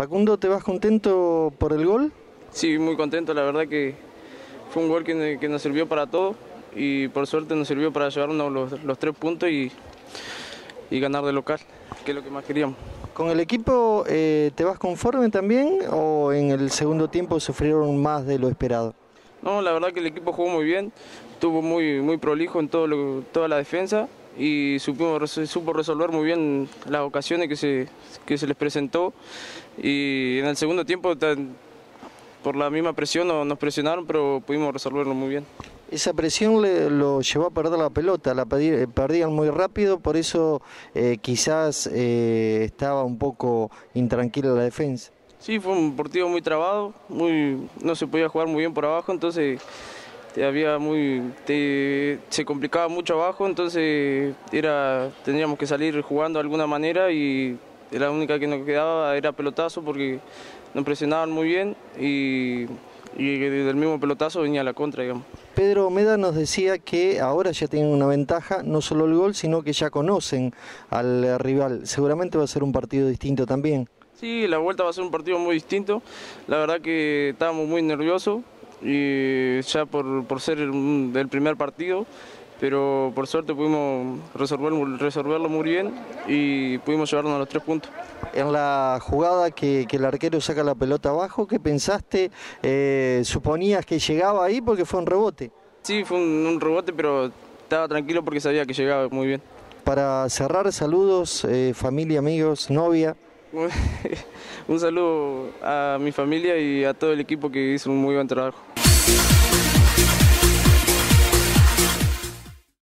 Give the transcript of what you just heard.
Facundo, ¿te vas contento por el gol? Sí, muy contento, la verdad que fue un gol que, que nos sirvió para todo y por suerte nos sirvió para llevarnos los, los tres puntos y, y, ganar de local, que es lo que más queríamos. ¿Con el equipo eh, te vas conforme también o en el segundo tiempo sufrieron más de lo esperado? No, la verdad que el equipo jugó muy bien, estuvo muy, muy prolijo en todo lo, toda la defensa y supo, supo resolver muy bien las ocasiones que se, que se les presentó y en el segundo tiempo por la misma presión nos presionaron pero pudimos resolverlo muy bien. Esa presión le, lo llevó a perder la pelota, la eh, perdían muy rápido, por eso eh, quizás eh, estaba un poco intranquila la defensa. Sí, fue un partido muy trabado, muy, no se podía jugar muy bien por abajo, entonces había muy, se complicaba mucho abajo, entonces era, teníamos que salir jugando de alguna manera y la única que nos quedaba era pelotazo porque nos presionaban muy bien y, y del mismo pelotazo venía la contra, digamos. Pedro Meda nos decía que ahora ya tienen una ventaja, no solo el gol, sino que ya conocen al rival. Seguramente va a ser un partido distinto también. Sí, la vuelta va a ser un partido muy distinto. La verdad que estábamos muy nerviosos y ya por, por ser el, el primer partido pero por suerte pudimos resolverlo, resolverlo muy bien y pudimos llevarnos a los tres puntos. En la jugada que, el arquero saca la pelota abajo, ¿qué pensaste? Eh, ¿Suponías que llegaba ahí porque fue un rebote? Sí, fue un, rebote, pero estaba tranquilo porque sabía que llegaba muy bien. Para cerrar, saludos, eh, familia, amigos, novia. un saludo a mi familia y a todo el equipo que hizo un muy buen trabajo.